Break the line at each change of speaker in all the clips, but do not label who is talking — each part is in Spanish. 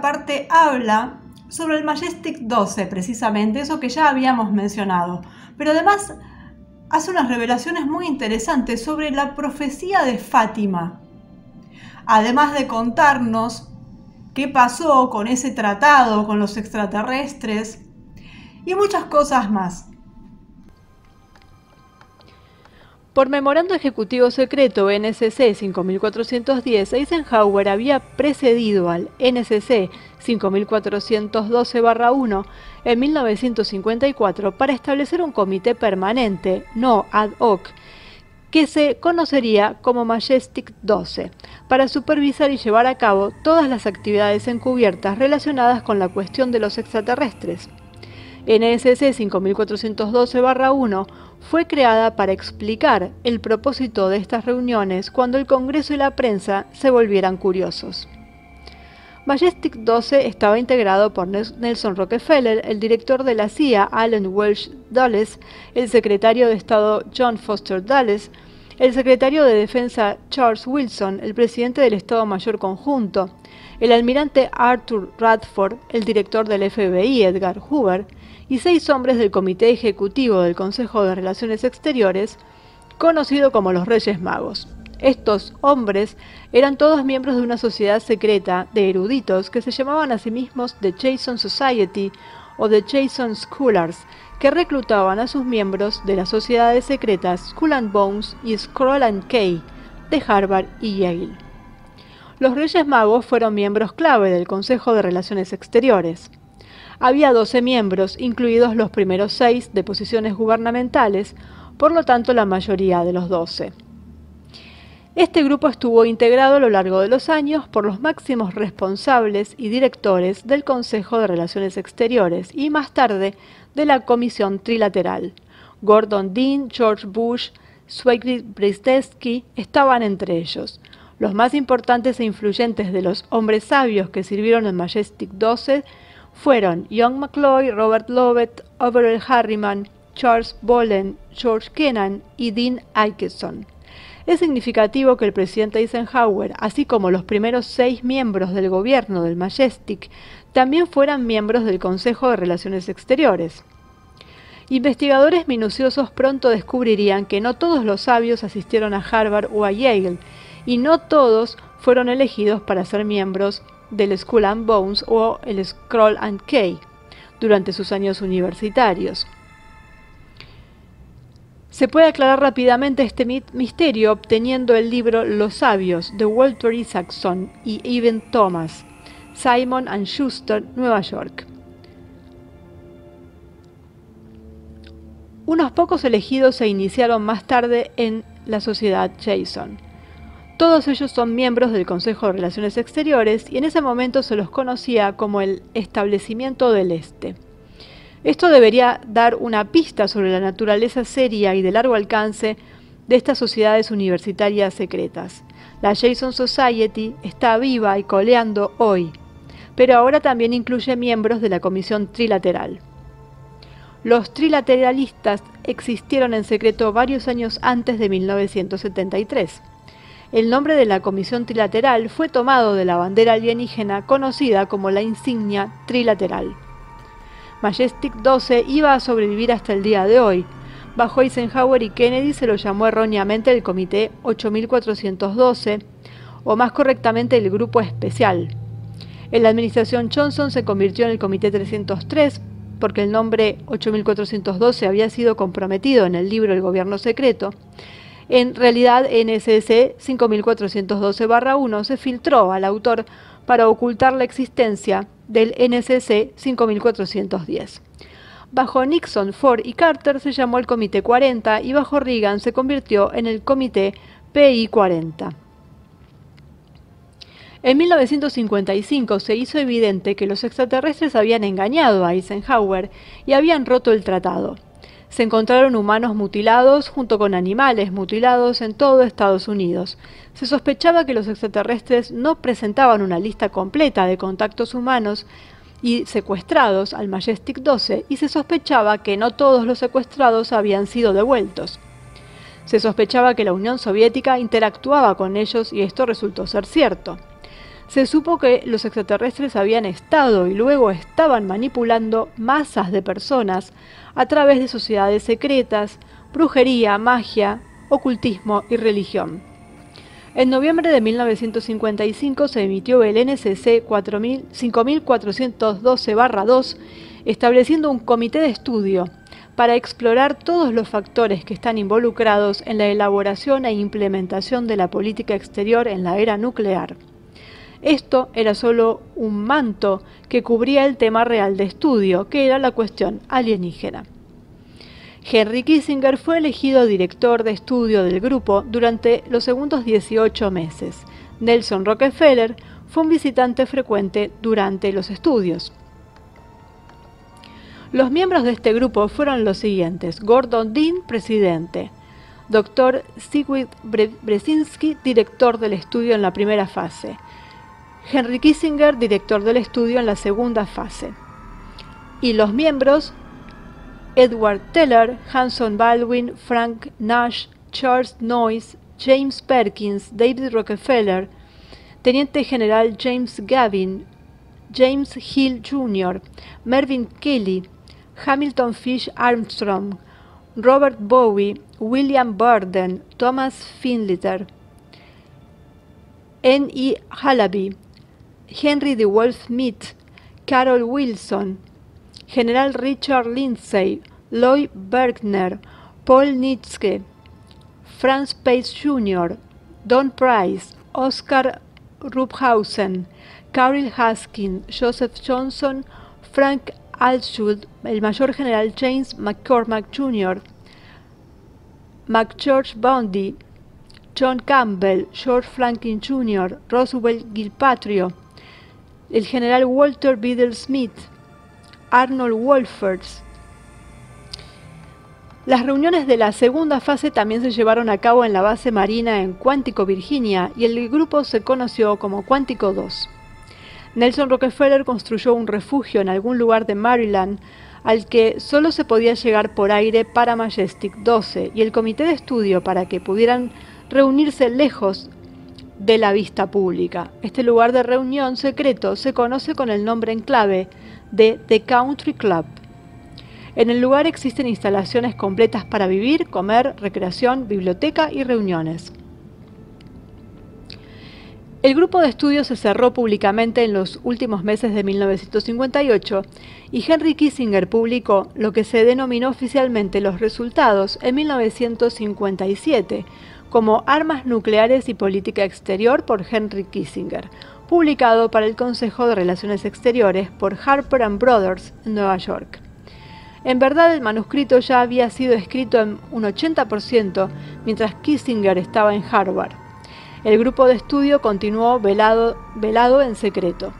parte habla sobre el Majestic 12, precisamente, eso que ya habíamos mencionado. Pero además hace unas revelaciones muy interesantes sobre la profecía de Fátima. Además de contarnos qué pasó con ese tratado con los extraterrestres y muchas cosas más.
Por memorando ejecutivo secreto NSC 5410, Eisenhower había precedido al NSC 5412-1 en 1954 para establecer un comité permanente, no ad hoc, que se conocería como Majestic 12, para supervisar y llevar a cabo todas las actividades encubiertas relacionadas con la cuestión de los extraterrestres. NSC 5412-1 fue creada para explicar el propósito de estas reuniones cuando el Congreso y la prensa se volvieran curiosos. Majestic 12 estaba integrado por Nelson Rockefeller, el director de la CIA Allen Welsh Dulles, el secretario de Estado John Foster Dulles, el secretario de Defensa Charles Wilson, el presidente del Estado Mayor Conjunto, el almirante Arthur Radford, el director del FBI Edgar Hoover, y seis hombres del Comité Ejecutivo del Consejo de Relaciones Exteriores, conocido como los Reyes Magos. Estos hombres eran todos miembros de una sociedad secreta de eruditos que se llamaban a sí mismos The Jason Society o The Jason Scholars, que reclutaban a sus miembros de las sociedades secretas Skull and Bones y Scroll and Kay de Harvard y Yale. Los Reyes Magos fueron miembros clave del Consejo de Relaciones Exteriores había 12 miembros, incluidos los primeros seis de posiciones gubernamentales, por lo tanto la mayoría de los 12. Este grupo estuvo integrado a lo largo de los años por los máximos responsables y directores del Consejo de Relaciones Exteriores y más tarde de la Comisión Trilateral. Gordon Dean, George Bush, Swigrid Brzezinski estaban entre ellos. Los más importantes e influyentes de los hombres sabios que sirvieron en Majestic 12 fueron John McCloy, Robert Lovett, Overell Harriman, Charles Bollen, George Kennan y Dean Aikeson. Es significativo que el presidente Eisenhower, así como los primeros seis miembros del gobierno del Majestic, también fueran miembros del Consejo de Relaciones Exteriores. Investigadores minuciosos pronto descubrirían que no todos los sabios asistieron a Harvard o a Yale, y no todos fueron elegidos para ser miembros del Skull and Bones o el Scroll and Key durante sus años universitarios. Se puede aclarar rápidamente este misterio obteniendo el libro Los Sabios de Walter Isaacson y Evan Thomas, Simon and Schuster, Nueva York. Unos pocos elegidos se iniciaron más tarde en la sociedad Jason. Todos ellos son miembros del Consejo de Relaciones Exteriores y en ese momento se los conocía como el Establecimiento del Este. Esto debería dar una pista sobre la naturaleza seria y de largo alcance de estas sociedades universitarias secretas. La Jason Society está viva y coleando hoy, pero ahora también incluye miembros de la Comisión Trilateral. Los trilateralistas existieron en secreto varios años antes de 1973. El nombre de la comisión trilateral fue tomado de la bandera alienígena conocida como la insignia trilateral. Majestic 12 iba a sobrevivir hasta el día de hoy. Bajo Eisenhower y Kennedy se lo llamó erróneamente el Comité 8412, o más correctamente el Grupo Especial. En la administración Johnson se convirtió en el Comité 303 porque el nombre 8412 había sido comprometido en el libro El Gobierno Secreto, en realidad, NSS 5412-1 se filtró al autor para ocultar la existencia del NSC 5410. Bajo Nixon, Ford y Carter se llamó el Comité 40 y bajo Reagan se convirtió en el Comité PI 40. En 1955 se hizo evidente que los extraterrestres habían engañado a Eisenhower y habían roto el tratado se encontraron humanos mutilados junto con animales mutilados en todo Estados Unidos. Se sospechaba que los extraterrestres no presentaban una lista completa de contactos humanos y secuestrados al Majestic 12 y se sospechaba que no todos los secuestrados habían sido devueltos. Se sospechaba que la Unión Soviética interactuaba con ellos y esto resultó ser cierto. Se supo que los extraterrestres habían estado y luego estaban manipulando masas de personas a través de sociedades secretas, brujería, magia, ocultismo y religión. En noviembre de 1955 se emitió el NCC 5412-2 estableciendo un comité de estudio para explorar todos los factores que están involucrados en la elaboración e implementación de la política exterior en la era nuclear. Esto era solo un manto que cubría el tema real de estudio, que era la cuestión alienígena. Henry Kissinger fue elegido director de estudio del grupo durante los segundos 18 meses. Nelson Rockefeller fue un visitante frecuente durante los estudios. Los miembros de este grupo fueron los siguientes: Gordon Dean, presidente, Dr. Sigrid Brzezinski, director del estudio en la primera fase, Henry Kissinger, director del estudio en la segunda fase. Y los miembros Edward Teller, Hanson Baldwin, Frank Nash, Charles Noyce, James Perkins, David Rockefeller, Teniente General James Gavin, James Hill Jr., Mervyn Kelly, Hamilton Fish Armstrong, Robert Bowie, William Burden, Thomas Finliter, N. E. Halaby, Henry de Wolf Smith, Carol Wilson, General Richard Lindsay, Lloyd Bergner, Paul Nietzsche, Franz Pace Jr., Don Price, Oscar Rubhausen, Carol Haskin, Joseph Johnson, Frank Altschuld, el mayor general James McCormack Jr., McGeorge Bondi, John Campbell, George Franklin Jr., Roswell Gilpatrio, el general Walter Biddle Smith, Arnold Wolfers. Las reuniones de la segunda fase también se llevaron a cabo en la base marina en Cuántico, Virginia, y el grupo se conoció como Cuántico 2. Nelson Rockefeller construyó un refugio en algún lugar de Maryland al que solo se podía llegar por aire para Majestic 12 y el comité de estudio para que pudieran reunirse lejos de la vista pública. Este lugar de reunión secreto se conoce con el nombre en clave de The Country Club. En el lugar existen instalaciones completas para vivir, comer, recreación, biblioteca y reuniones. El grupo de estudio se cerró públicamente en los últimos meses de 1958 y Henry Kissinger publicó lo que se denominó oficialmente los resultados en 1957 como Armas Nucleares y Política Exterior por Henry Kissinger, publicado para el Consejo de Relaciones Exteriores por Harper ⁇ Brothers en Nueva York. En verdad el manuscrito ya había sido escrito en un 80% mientras Kissinger estaba en Harvard. El grupo de estudio continuó velado, velado en secreto.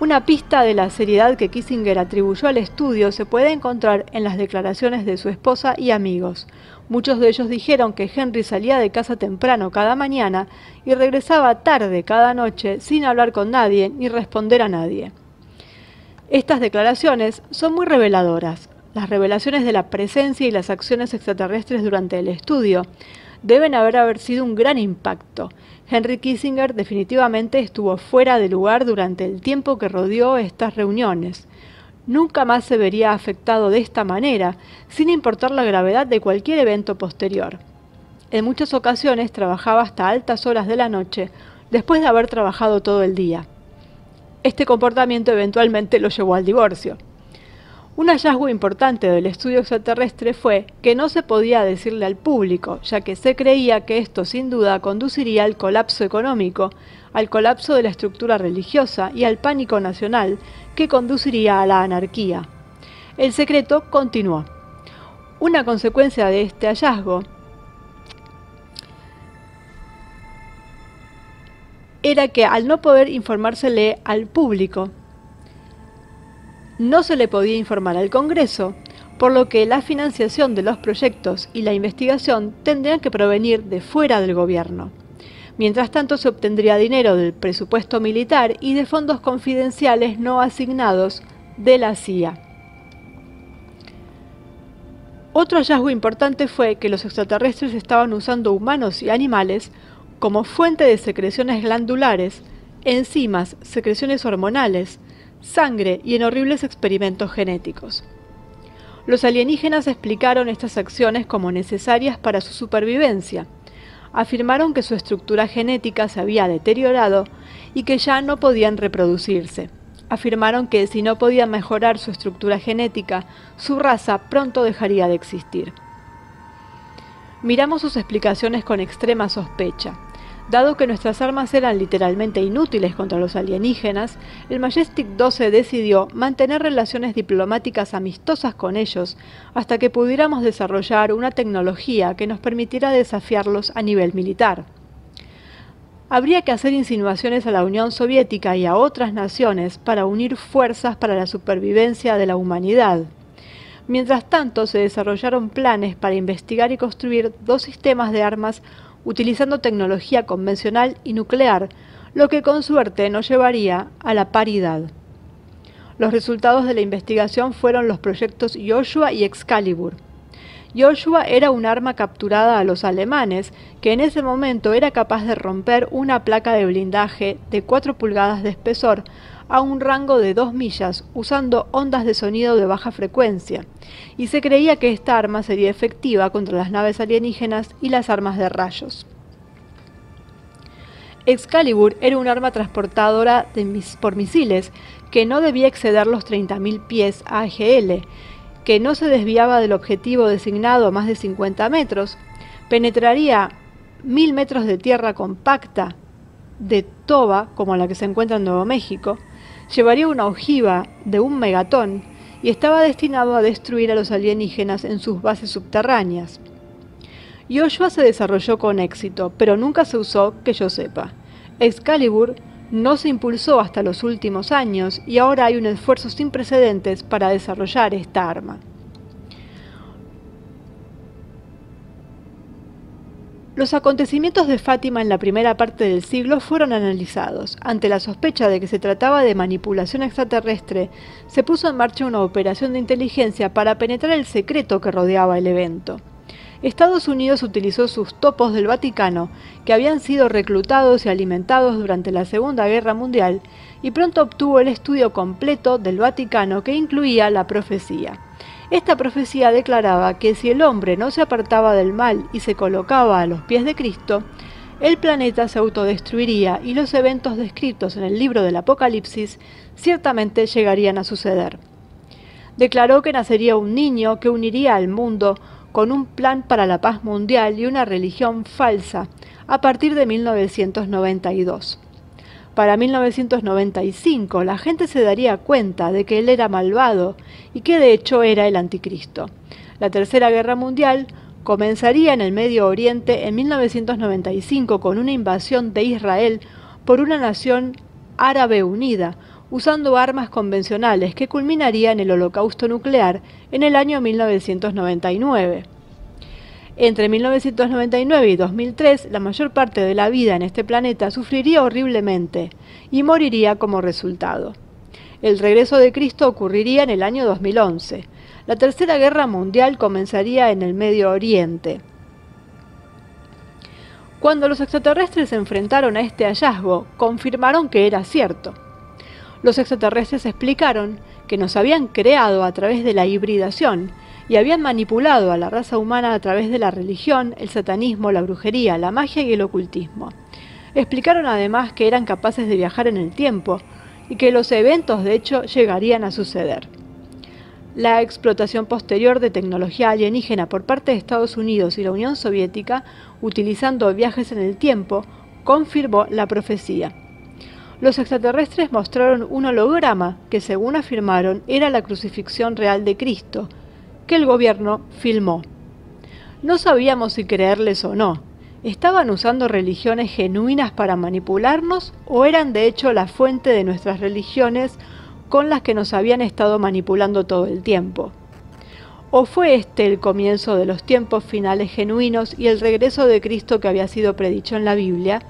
Una pista de la seriedad que Kissinger atribuyó al estudio se puede encontrar en las declaraciones de su esposa y amigos, Muchos de ellos dijeron que Henry salía de casa temprano cada mañana y regresaba tarde cada noche sin hablar con nadie ni responder a nadie. Estas declaraciones son muy reveladoras. Las revelaciones de la presencia y las acciones extraterrestres durante el estudio deben haber, haber sido un gran impacto. Henry Kissinger definitivamente estuvo fuera de lugar durante el tiempo que rodeó estas reuniones nunca más se vería afectado de esta manera, sin importar la gravedad de cualquier evento posterior. En muchas ocasiones trabajaba hasta altas horas de la noche, después de haber trabajado todo el día. Este comportamiento eventualmente lo llevó al divorcio. Un hallazgo importante del estudio extraterrestre fue que no se podía decirle al público, ya que se creía que esto sin duda conduciría al colapso económico, al colapso de la estructura religiosa y al pánico nacional, que conduciría a la anarquía. El secreto continuó. Una consecuencia de este hallazgo era que al no poder informársele al público, no se le podía informar al Congreso, por lo que la financiación de los proyectos y la investigación tendrían que provenir de fuera del gobierno. Mientras tanto, se obtendría dinero del presupuesto militar y de fondos confidenciales no asignados de la CIA. Otro hallazgo importante fue que los extraterrestres estaban usando humanos y animales como fuente de secreciones glandulares enzimas, secreciones hormonales, sangre y en horribles experimentos genéticos. Los alienígenas explicaron estas acciones como necesarias para su supervivencia. Afirmaron que su estructura genética se había deteriorado y que ya no podían reproducirse. Afirmaron que si no podían mejorar su estructura genética, su raza pronto dejaría de existir. Miramos sus explicaciones con extrema sospecha. Dado que nuestras armas eran literalmente inútiles contra los alienígenas, el Majestic 12 decidió mantener relaciones diplomáticas amistosas con ellos hasta que pudiéramos desarrollar una tecnología que nos permitiera desafiarlos a nivel militar. Habría que hacer insinuaciones a la Unión Soviética y a otras naciones para unir fuerzas para la supervivencia de la humanidad. Mientras tanto, se desarrollaron planes para investigar y construir dos sistemas de armas utilizando tecnología convencional y nuclear, lo que con suerte nos llevaría a la paridad. Los resultados de la investigación fueron los proyectos Joshua y Excalibur. Joshua era un arma capturada a los alemanes que en ese momento era capaz de romper una placa de blindaje de 4 pulgadas de espesor a un rango de 2 millas usando ondas de sonido de baja frecuencia, y se creía que esta arma sería efectiva contra las naves alienígenas y las armas de rayos. Excalibur era un arma transportadora por misiles que no debía exceder los 30.000 pies AGL, que no se desviaba del objetivo designado a más de 50 metros, penetraría 1.000 metros de tierra compacta de toba, como la que se encuentra en Nuevo México, llevaría una ojiva de un megatón y estaba destinado a destruir a los alienígenas en sus bases subterráneas. Yoshua se desarrolló con éxito, pero nunca se usó que yo sepa. Excalibur no se impulsó hasta los últimos años y ahora hay un esfuerzo sin precedentes para desarrollar esta arma. Los acontecimientos de Fátima en la primera parte del siglo fueron analizados. Ante la sospecha de que se trataba de manipulación extraterrestre, se puso en marcha una operación de inteligencia para penetrar el secreto que rodeaba el evento. Estados Unidos utilizó sus topos del Vaticano, que habían sido reclutados y alimentados durante la Segunda Guerra Mundial, y pronto obtuvo el estudio completo del Vaticano que incluía la profecía. Esta profecía declaraba que si el hombre no se apartaba del mal y se colocaba a los pies de Cristo, el planeta se autodestruiría y los eventos descritos en el libro del Apocalipsis ciertamente llegarían a suceder. Declaró que nacería un niño que uniría al mundo con un plan para la paz mundial y una religión falsa a partir de 1992. Para 1995 la gente se daría cuenta de que él era malvado y que de hecho era el anticristo. La Tercera Guerra Mundial comenzaría en el Medio Oriente en 1995 con una invasión de Israel por una nación árabe unida, usando armas convencionales que culminaría en el holocausto nuclear en el año 1999. Entre 1999 y 2003, la mayor parte de la vida en este planeta sufriría horriblemente y moriría como resultado. El regreso de Cristo ocurriría en el año 2011. La Tercera Guerra Mundial comenzaría en el Medio Oriente. Cuando los extraterrestres se enfrentaron a este hallazgo, confirmaron que era cierto. Los extraterrestres explicaron que nos habían creado a través de la hibridación y habían manipulado a la raza humana a través de la religión, el satanismo, la brujería, la magia y el ocultismo. Explicaron además que eran capaces de viajar en el tiempo y que los eventos de hecho llegarían a suceder. La explotación posterior de tecnología alienígena por parte de Estados Unidos y la Unión Soviética, utilizando viajes en el tiempo, confirmó la profecía. Los extraterrestres mostraron un holograma que, según afirmaron, era la crucifixión real de Cristo, que el gobierno filmó. No sabíamos si creerles o no. ¿Estaban usando religiones genuinas para manipularnos o eran de hecho la fuente de nuestras religiones con las que nos habían estado manipulando todo el tiempo? ¿O fue este el comienzo de los tiempos finales genuinos y el regreso de Cristo que había sido predicho en la Biblia?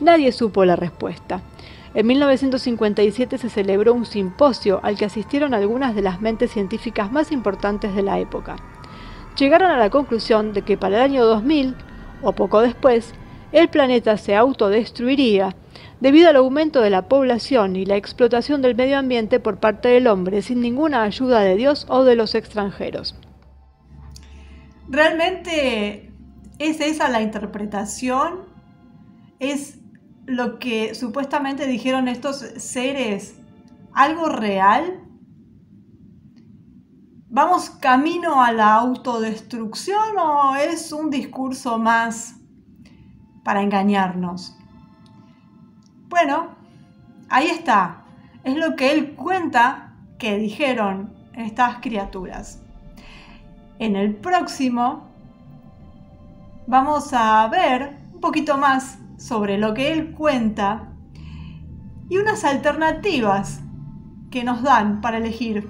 Nadie supo la respuesta. En 1957 se celebró un simposio al que asistieron algunas de las mentes científicas más importantes de la época. Llegaron a la conclusión de que para el año 2000, o poco después, el planeta se autodestruiría debido al aumento de la población y la explotación del medio ambiente por parte del hombre sin ninguna ayuda de Dios o de los extranjeros.
¿Realmente es esa la interpretación? ¿Es lo que supuestamente dijeron estos seres algo real? ¿Vamos camino a la autodestrucción o es un discurso más para engañarnos? Bueno, ahí está. Es lo que él cuenta que dijeron estas criaturas. En el próximo vamos a ver un poquito más sobre lo que él cuenta y unas alternativas que nos dan para elegir